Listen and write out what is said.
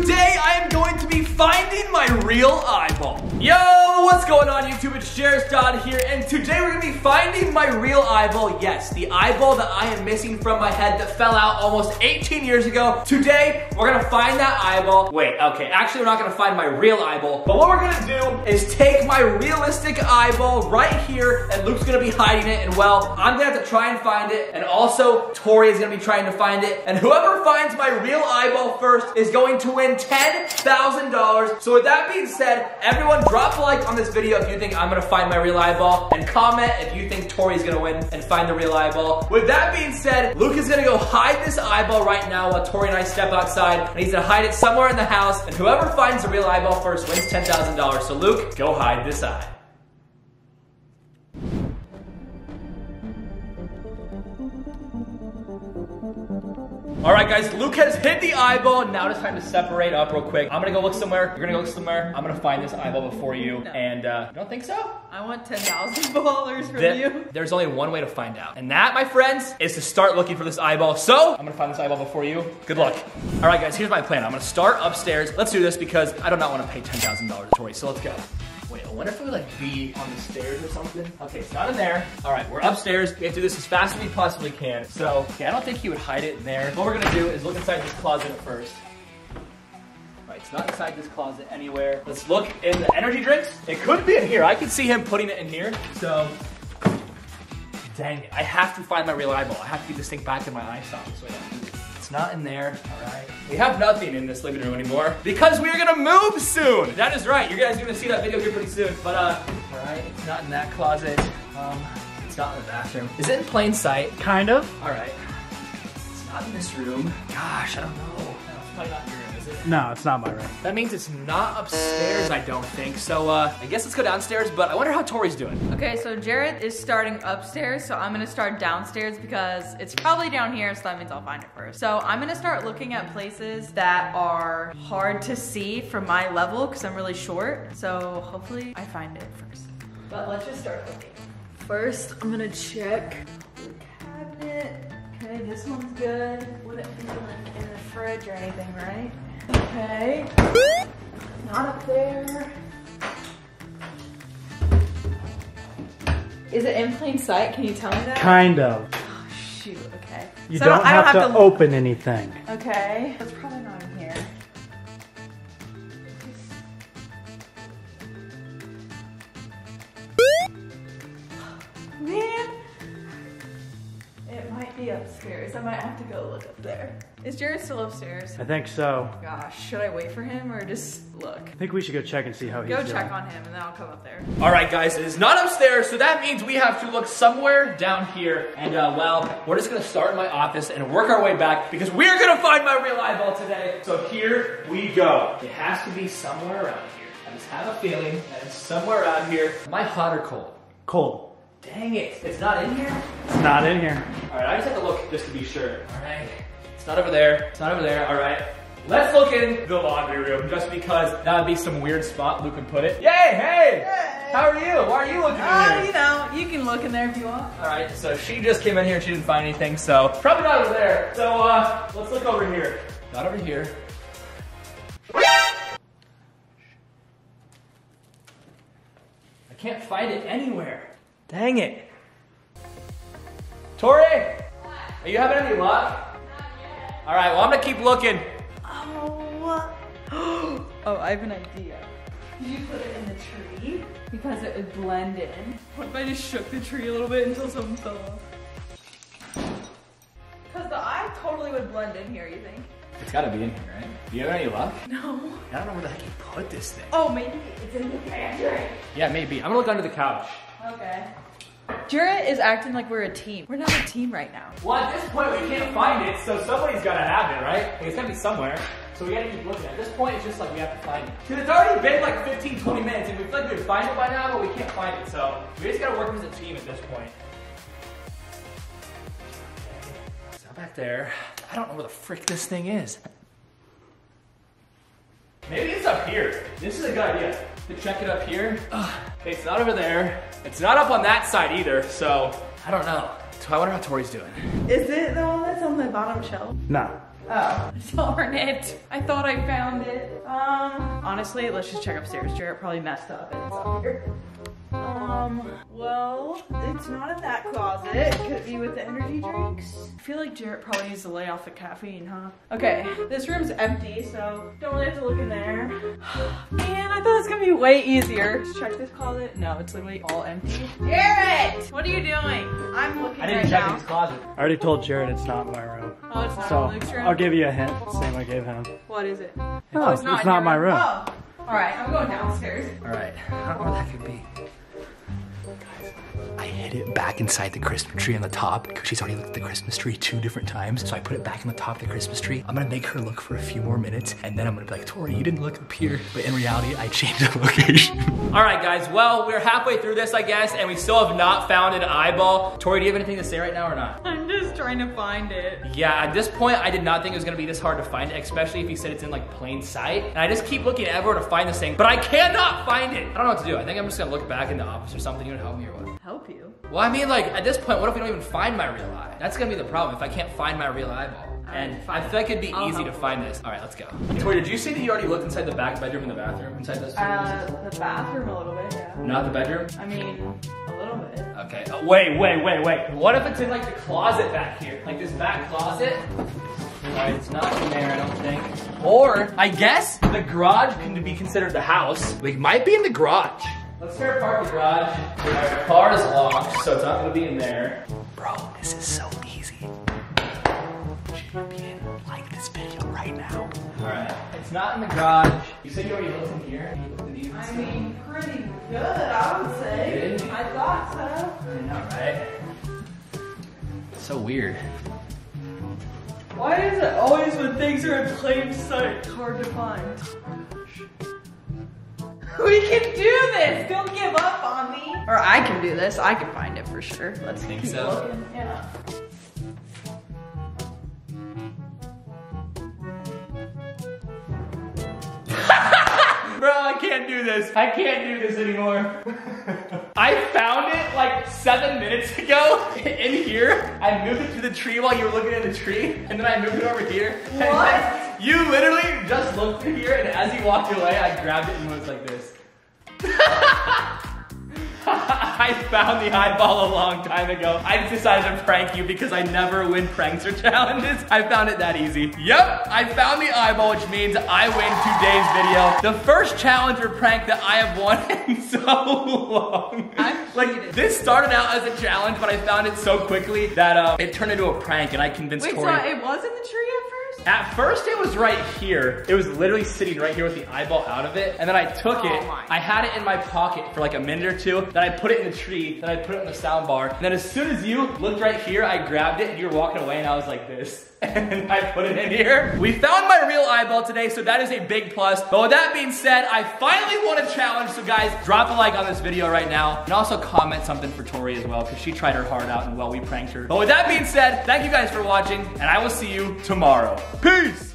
Today I am going to be finding my real eyeball. Yo, what's going on YouTube? It's Jarrett Stod here, and today we're gonna be finding my real eyeball. Yes, the eyeball that I am missing from my head that fell out almost 18 years ago. Today, we're gonna find that eyeball. Wait, okay, actually we're not gonna find my real eyeball, but what we're gonna do is take my realistic eyeball right here, and Luke's gonna be hiding it, and well, I'm gonna have to try and find it, and also Tori is gonna be trying to find it, and whoever finds my real eyeball first is going to win $10,000. So with that being said, everyone drop a like on this video if you think I'm gonna find my real eyeball, and comment if you think Tori's gonna win and find the real eyeball. With that being said, Luke is gonna go hide this eyeball right now while Tori and I step outside, and he's gonna hide it somewhere in the house, and whoever finds the real eyeball first wins $10,000. So Luke, go hide this eye. All right, guys, Luke has hit the eyeball. Now it's time to separate up real quick. I'm gonna go look somewhere. You're gonna go look somewhere. I'm gonna find this eyeball before you. No. And uh, you don't think so? I want 10,000 dollars from Th- you. There's only one way to find out. And that, my friends, is to start looking for this eyeball. So, I'm gonna find this eyeball before you. Good luck. All right, guys, here's my plan. I'm gonna start upstairs. Let's do this because I do not wanna pay $10,000 to Tori. So let's go. Wait, I wonder if it would like be on the stairs or something. Okay, it's not in there. All right, we're upstairs. We have to do this as fast as we possibly can. So, okay, I don't think he would hide it in there. What we're gonna do is look inside this closet at first. Right, it's not inside this closet anywhere. Let's look in the energy drinks. It could be in here. I can see him putting it in here. So, dang it. I have to find my reliable. I have to get this thing back in my eye socket. So yeah. Not in there. All right. We have nothing in this living room anymore because we are gonna move soon. That is right. You guys are gonna see that video here pretty soon. But uh, all right. It's not in that closet. Um, it's not in the bathroom. Is it in plain sight? Kind of. All right. It's not in this room. Gosh, I don't know. No, it's probably not in your room, is it? No, it's not my room. That means it's not upstairs, I don't think. So uh, I guess let's go downstairs, but I wonder how Tori's doing. Okay, so Jarrett is starting upstairs, so I'm gonna start downstairs because it's probably down here, so that means I'll find it first. So I'm gonna start looking at places that are hard to see from my level because I'm really short. So hopefully I find it first. But let's just start looking. First, I'm gonna check the cabinet. Okay, this one's good. Wouldn't be like in the fridge or anything, right? Okay. Not up there. Is it in plain sight? Can you tell me that? Kind of. Oh, shoot, okay. You So I don't, have, to, to open anything. Okay. That's probably not in here. Man. It might be upstairs. I might have to go look up there. Is Jarrett still upstairs? I think so. Gosh, should I wait for him or just look? I think we should go check and see how he's Go doing. check on him and then I'll come up there. All right, guys, it is not upstairs, so that means we have to look somewhere down here. And uh, well, we're just gonna start in my office and work our way back because we're gonna find my real eyeball today. So here we go. It has to be somewhere around here. I just have a feeling that it's somewhere around here. Am I hot or cold? Cold. Dang it, it's not in here? It's not in here. All right, I just have to look just to be sure. All right, it's not over there. It's not over there. All right. Let's look in the laundry room just because that would be some weird spot Luke would put it. Yay, hey! How are you? Why are you looking in Oh, here? you know, you can look in there if you want. All right, so she just came in here. And she didn't find anything, so probably not over there. So uh, let's look over here. Not over here. I can't find it anywhere. Dang it. Tori, are you having any luck? All right, well I'm gonna keep looking. Oh. oh, I have an idea. Did you put it in the tree? Because it would blend in. What if I just shook the tree a little bit until something fell off? Because the eye totally would blend in here, you think? It's gotta be in here, right? Do you have any luck? No. I don't know where the heck you put this thing. Oh, maybe it's in the pantry. Yeah, maybe. I'm gonna look under the couch. Okay. Jura is acting like we're a team. We're not a team right now. Well, at this point, we can't find it, so somebody's gotta have it, right? It's gotta be somewhere. So we gotta keep looking. At this point, it's just like we have to find it. Cause it's already been like 15, 20 minutes, and we feel like we'd find it by now, but we can't find it. So we just gotta work as a team at this point. It's not back there. I don't know where the frick this thing is. Maybe it's up here. This is a good idea. To check it up here. Ugh. Okay, it's not over there. It's not up on that side either, so I don't know. So I wonder how Tori's doing. Is it the one that's on the bottom shelf? No. Oh, darn it. I thought I found it. Um, honestly, let's just check upstairs. Jarrett probably messed up and it's up here. Um, well, it's not in that closet. It could it be with the energy drinks? I feel like Jarrett probably needs to lay off the caffeine, huh? Okay, this room's empty, so don't really have to look in there. Man, I thought it was gonna be way easier. Let's check this closet. No, it's literally all empty. Jarrett! What are you doing? I'm looking I didn't right check now. in his closet. I already told Jarrett it's not my room. Oh, it's not So Luke's room? I'll give you a hint. Same I gave him. What is it? No, Oh, it's, in not your my room. Oh. All right, I'm going downstairs. All right, I don't know where that could be. I hid it back inside the Christmas tree on the top because she's already looked at the Christmas tree two different times. So I put it back on the top of the Christmas tree. I'm gonna make her look for a few more minutes and then I'm gonna be like, Tori, you didn't look up here. But in reality, I changed the location. All right, guys. Well, we're halfway through this, I guess, and we still have not found an eyeball. Tori, do you have anything to say right now or not? I'm just trying to find it. Yeah, at this point, I did not think it was gonna be this hard to find, especially if you said it's in like plain sight. And I just keep looking everywhere to find this thing, but I cannot find it. I don't know what to do. I think I'm just gonna look back in the office or something. You would help me or what? Help you? Well, I mean, like at this point, what if we don't even find my real eye? That's gonna be the problem if I can't find my real eyeball. And I feel like it'd be I'll easy to find this. All right, let's go. Tori, did you say that you already looked inside the back bedroom and the bathroom? Inside those two rooms? Uh, the bathroom a little bit, yeah. Not the bedroom? I mean, a little bit. Okay. Uh, wait, wait, wait, wait. What if it's in like the closet back here? Like this back closet? Alright, it's not in there, I don't think. Or, I guess, the garage can be considered the house. Like, might be in the garage. Let's tear apart the garage. Alright, the car is locked, so it's not gonna be in there. Bro, this is so easy. Champion, like this video right now. Alright, it's not in the garage. You said you already looked in here? You looked in these? I mean, pretty good, I would say. Good. I thought so. I know, right? So weird. Why is it always when things are in plain sight hard to find? We can do this! Don't give up on me! Or I can do this. I can find it for sure. Let's Think so? looking. Yeah. Bro, I can't do this. I can't do this anymore. I found it like seven minutes ago in here. I moved it to the tree while you were looking at the tree, and then I moved it over here. What? You literally just looked through here, and as you walked away, I grabbed it and was like this. I found the eyeball a long time ago. I just decided to prank you because I never win pranks or challenges. I found it that easy. Yep, I found the eyeball, which means I win today's video. The first challenge or prank that I have won in so long. I'm like this started out as a challenge, but I found it so quickly that uh, it turned into a prank, and I convinced Wait, so Tori. it was in the tree at first? It was right here. It was literally sitting right here with the eyeball out of it. And then I took Oh it. I had it in my pocket for like a minute or two. Then I put it in the tree. Then I put it in the sound bar. And then as soon as you looked right here, I grabbed it and you were walking away and I was like this. And I put it in here. We found my real eyeball today, so that is a big plus. But with that being said, I finally won a challenge. So guys, drop a like on this video right now. And also comment something for Tori as well, because she tried her heart out and well, we pranked her. But with that being said, thank you guys for watching, and I will see you tomorrow. Peace!